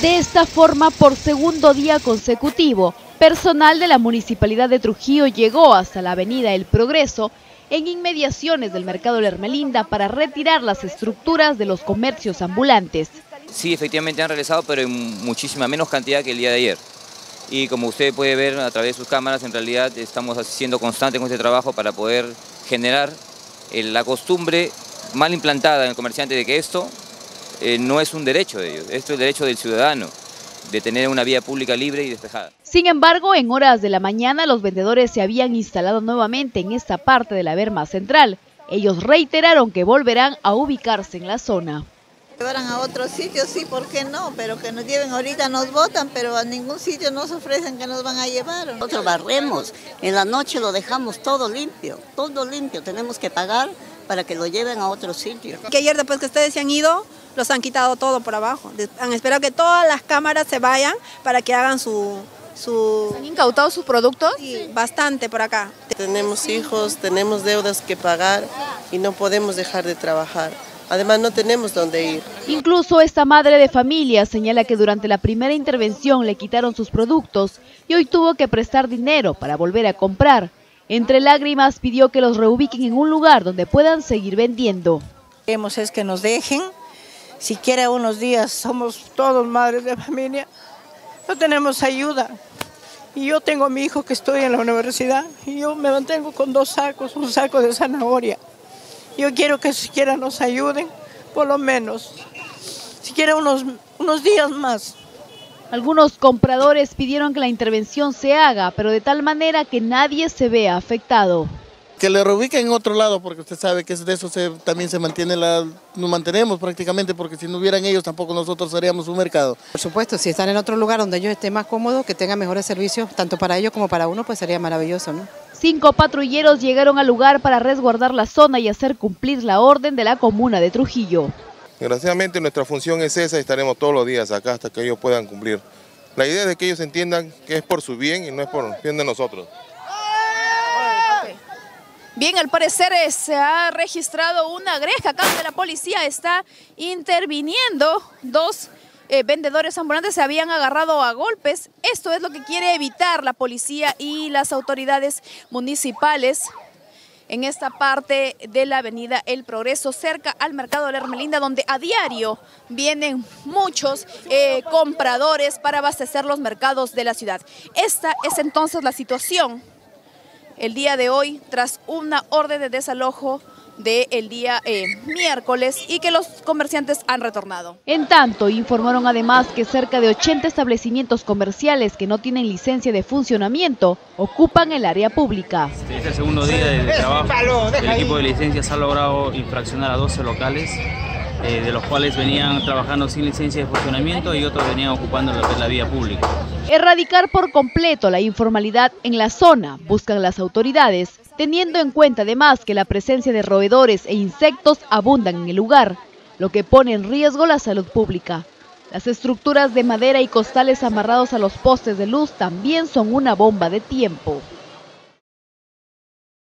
De esta forma, por segundo día consecutivo, personal de la Municipalidad de Trujillo llegó hasta la avenida El Progreso en inmediaciones del Mercado Lermelinda para retirar las estructuras de los comercios ambulantes. Sí, efectivamente han realizado, pero en muchísima menos cantidad que el día de ayer. Y como usted puede ver a través de sus cámaras, en realidad estamos siendo constantes con este trabajo para poder generar eh, la costumbre mal implantada en el comerciante de que esto eh, no es un derecho de ellos, esto es el derecho del ciudadano de tener una vía pública libre y despejada. Sin embargo, en horas de la mañana los vendedores se habían instalado nuevamente en esta parte de la Berma Central. Ellos reiteraron que volverán a ubicarse en la zona. Llevarán a otro sitio, sí, ¿por qué no? Pero que nos lleven ahorita nos votan, pero a ningún sitio nos ofrecen que nos van a llevar. Nosotros barremos, en la noche lo dejamos todo limpio, todo limpio, tenemos que pagar para que lo lleven a otro sitio. Que ayer después que ustedes se han ido, los han quitado todo por abajo. Han esperado que todas las cámaras se vayan para que hagan su... su... ¿Han incautado sus productos? Sí, bastante por acá. Tenemos hijos, tenemos deudas que pagar y no podemos dejar de trabajar. Además no tenemos dónde ir. Incluso esta madre de familia señala que durante la primera intervención le quitaron sus productos y hoy tuvo que prestar dinero para volver a comprar. Entre lágrimas pidió que los reubiquen en un lugar donde puedan seguir vendiendo. Queremos es que nos dejen, siquiera unos días, somos todos madres de familia, no tenemos ayuda. Y yo tengo a mi hijo que estudia en la universidad y yo me mantengo con dos sacos, un saco de zanahoria. Yo quiero que siquiera nos ayuden, por lo menos, siquiera unos, unos días más. Algunos compradores pidieron que la intervención se haga, pero de tal manera que nadie se vea afectado. Que le reubiquen en otro lado, porque usted sabe que de eso se, también se mantiene la, nos mantenemos prácticamente, porque si no hubieran ellos tampoco nosotros haríamos un mercado. Por supuesto, si están en otro lugar donde ellos estén más cómodos, que tengan mejores servicios, tanto para ellos como para uno, pues sería maravilloso, ¿no? Cinco patrulleros llegaron al lugar para resguardar la zona y hacer cumplir la orden de la comuna de Trujillo. Desgraciadamente nuestra función es esa y estaremos todos los días acá hasta que ellos puedan cumplir. La idea es que ellos entiendan que es por su bien y no es por bien de nosotros. Bien, al parecer eh, se ha registrado una greja acá donde la policía está interviniendo. Dos eh, vendedores ambulantes se habían agarrado a golpes. Esto es lo que quiere evitar la policía y las autoridades municipales en esta parte de la avenida El Progreso, cerca al mercado de la Hermelinda, donde a diario vienen muchos eh, compradores para abastecer los mercados de la ciudad. Esta es entonces la situación el día de hoy tras una orden de desalojo del día eh, miércoles y que los comerciantes han retornado. En tanto, informaron además que cerca de 80 establecimientos comerciales que no tienen licencia de funcionamiento ocupan el área pública. Este es el segundo día de trabajo. El equipo de licencias ha logrado infraccionar a 12 locales eh, de los cuales venían trabajando sin licencia de funcionamiento y otros venían ocupando la, la vía pública. Erradicar por completo la informalidad en la zona, buscan las autoridades, teniendo en cuenta además que la presencia de roedores e insectos abundan en el lugar, lo que pone en riesgo la salud pública. Las estructuras de madera y costales amarrados a los postes de luz también son una bomba de tiempo.